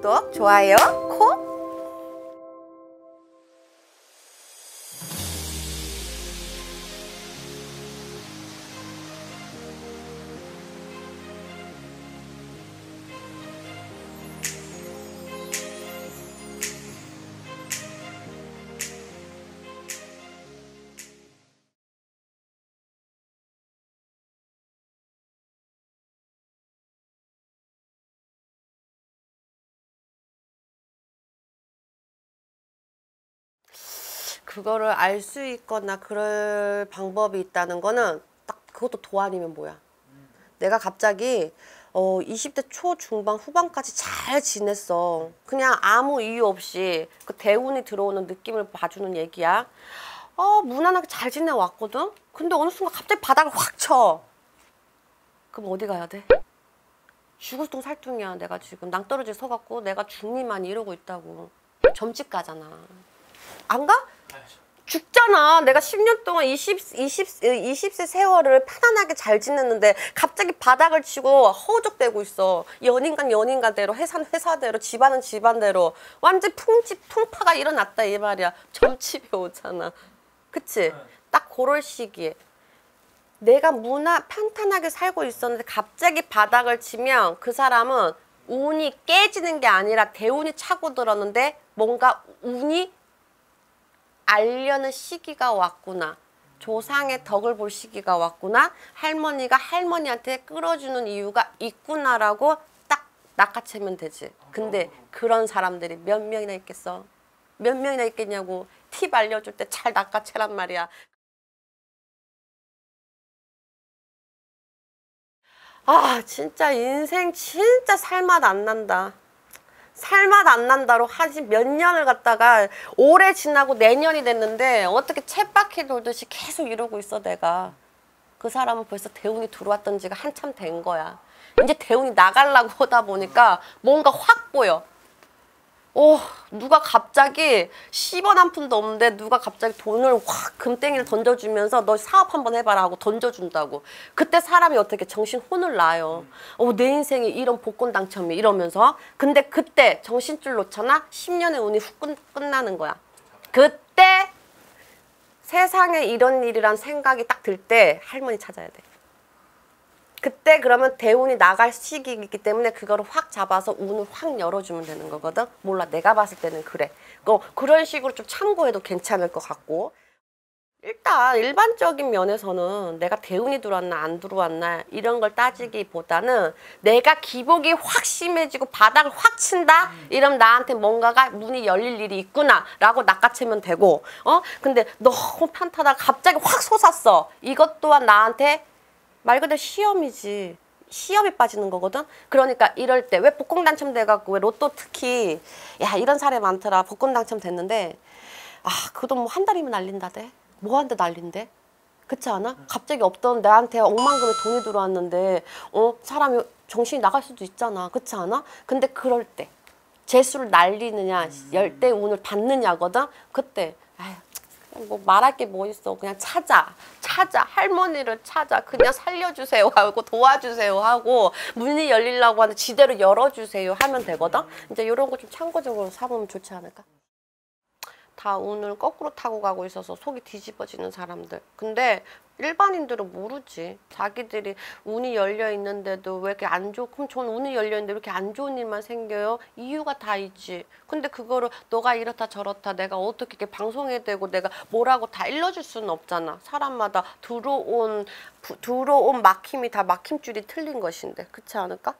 구독, 좋아요, 콕! 그거를 알 수 있거나 그럴 방법이 있다는 거는 딱 그것도 도안이면 뭐야. 내가 갑자기 어 20대 초 중반 후반까지 잘 지냈어. 그냥 아무 이유 없이 그 대운이 들어오는 느낌을 봐주는 얘기야. 어 무난하게 잘 지내왔거든. 근데 어느 순간 갑자기 바닥을 확 쳐. 그럼 어디 가야 돼? 죽을 둥 살둥이야 내가 지금 낭떠러지 서갖고 내가 죽니만 이러고 있다고 점집 가잖아 안 가? 죽잖아. 내가 10년 동안 20, 20, 20세 세월을 편안하게 잘 지냈는데 갑자기 바닥을 치고 허우적대고 있어. 연인간 연인간대로, 회사는 회사대로, 집안은 집안대로. 완전 풍집, 풍파가 일어났다 이 말이야. 점집에 오잖아. 그치? 딱 그럴 시기에. 내가 무나 편탄하게 살고 있었는데 갑자기 바닥을 치면 그 사람은 운이 깨지는 게 아니라 대운이 차고 들었는데 뭔가 운이 알려는 시기가 왔구나. 조상의 덕을 볼 시기가 왔구나. 할머니가 할머니한테 끌어주는 이유가 있구나라고 딱 낚아채면 되지. 근데 그런 사람들이 몇 명이나 있겠어? 몇 명이나 있겠냐고 팁 알려줄 때 잘 낚아채란 말이야. 아 진짜 인생 진짜 살맛 안 난다. 살맛 안 난다로 하지 몇 년을 갖다가 올해 지나고 내년이 됐는데 어떻게 챗바퀴 돌듯이 계속 이러고 있어 내가. 그 사람은 벌써 대운이 들어왔던 지가 한참 된 거야. 이제 대운이 나가려고 하다 보니까 뭔가 확 보여 오 누가 갑자기 10원 한 푼도 없는데 누가 갑자기 돈을 확 금땡이를 던져주면서 너 사업 한번 해봐라 하고 던져준다고. 그때 사람이 어떻게 정신 혼을 놔요? 어, 내 인생에 이런 복권 당첨이 이러면서? 근데 그때 정신줄 놓잖아? 10년의 운이 훅 끝, 끝나는 거야. 그때 세상에 이런 일이란 생각이 딱 들 때 할머니 찾아야 돼 그때 그러면 대운이 나갈 시기이기 때문에 그거를 확 잡아서 운을 확 열어주면 되는 거거든. 몰라 내가 봤을 때는 그래. 어, 그런 식으로 좀 참고해도 괜찮을 것 같고. 일단 일반적인 면에서는 내가 대운이 들어왔나 안 들어왔나 이런 걸 따지기보다는 내가 기복이 확 심해지고 바닥을 확 친다 이러면 나한테 뭔가가 문이 열릴 일이 있구나 라고 낚아채면 되고 어 근데 너무 편타다 갑자기 확 솟았어 이것 또한 나한테 말 그대로 시험이지. 시험에 빠지는 거거든. 그러니까 이럴 때 왜 복권 당첨돼 갖고 왜 로또 특히 야 이런 사례 많더라. 복권 당첨됐는데 아 그돈 뭐한 달이면 날린다대. 뭐 한데 날린대? 그렇지 않아? 갑자기 없던 나한테 억만금의 돈이 들어왔는데 어 사람이 정신이 나갈 수도 있잖아. 그렇지 않아? 근데 그럴 때 재수를 날리느냐 열대 운을 받느냐거든. 그때 아휴 뭐 말할 게 뭐 있어 그냥 찾아 찾아 할머니를 찾아. 그냥 살려주세요 하고 도와주세요 하고 문이 열리려고 하는데 지대로 열어주세요 하면 되거든? 이제 이런 거 좀 참고적으로 삼으면 좋지 않을까 다 운을 거꾸로 타고 가고 있어서 속이 뒤집어지는 사람들. 근데 일반인들은 모르지. 자기들이 운이 열려 있는데도 왜 이렇게 안 좋고 그럼 전 운이 열려 있는데 왜 이렇게 안 좋은 일만 생겨요? 이유가 다 있지. 근데 그거를 너가 이렇다 저렇다 내가 어떻게 이렇게 방송에 대고 내가 뭐라고 다 일러줄 수는 없잖아. 사람마다 들어온 부, 들어온 막힘이 다 막힘줄이 틀린 것인데. 그렇지 않을까?